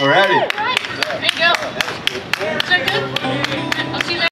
Alrighty.